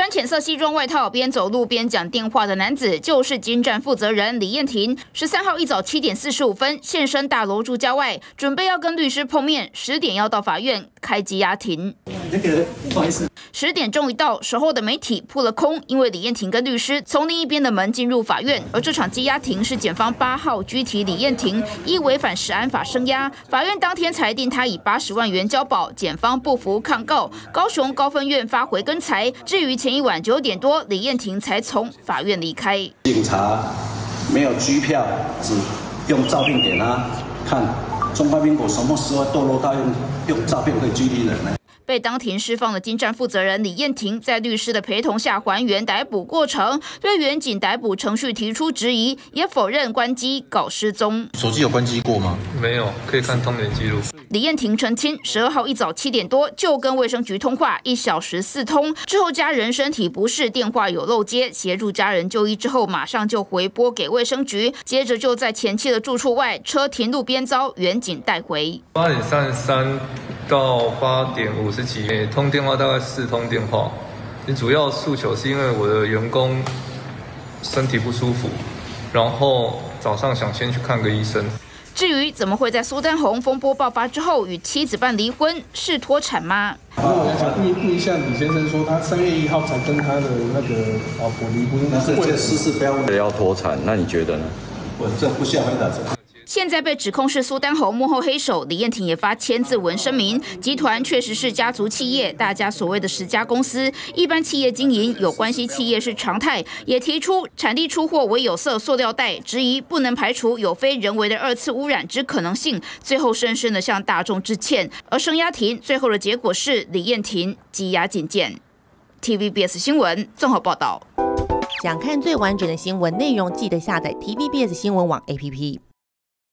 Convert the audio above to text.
穿浅色西装外套边走路边讲电话的男子，就是金站负责人李燕婷。十三号一早七点四十五分现身大楼住家外，准备要跟律师碰面，十点要到法院开羁押庭。那个不好意思，十点钟一到，守候的媒体扑了空，因为李燕婷跟律师从另一边的门进入法院，而这场羁押庭是检方八号拘提李燕婷，依违反食安法声押。法院当天裁定他以八十万元交保，检方不服抗告，高雄高分院发回跟裁。至于前一晚九点多，李燕婷才从法院离开。警察没有拘票，只用照片给他看。中华民国什么时候堕落到用用照片可以拘提人呢？被当庭释放的金站负责人李燕婷，在律师的陪同下还原逮捕过程，对远警逮捕程序提出质疑，也否认关机搞失踪。手机有关机过吗？没有，可以看通联记录。李燕婷澄清，十二号一早七点多就跟卫生局通话，一小时四通之后，家人身体不适，电话有漏接，协助家人就医之后，马上就回拨给卫生局，接着就在前妻的住处外车停路边遭远警带回。八点三十三到八点五十几，通电话大概四通电话。你主要诉求是因为我的员工身体不舒服，然后早上想先去看个医生。至于怎么会在苏丹红风波爆发之后与妻子办离婚，是脱产吗？那我想问问一下李先生，说他三月一号才跟他的那个老婆离婚，那是这私事不要问。要脱产，那你觉得呢？我这不需要回答这。现在被指控是苏丹红幕后黑手，李燕婷也发签字文声明，集团确实是家族企业，大家所谓的十家公司，一般企业经营有关系企业是常态，也提出产地出货为有色塑料袋，质疑不能排除有非人为的二次污染之可能性，最后深深的向大众致歉。而声押庭最后的结果是李燕婷羁押警见。TVBS 新闻综合报道。想看最完整的新闻内容，记得下载 TVBS 新闻网 APP。